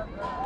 Yeah.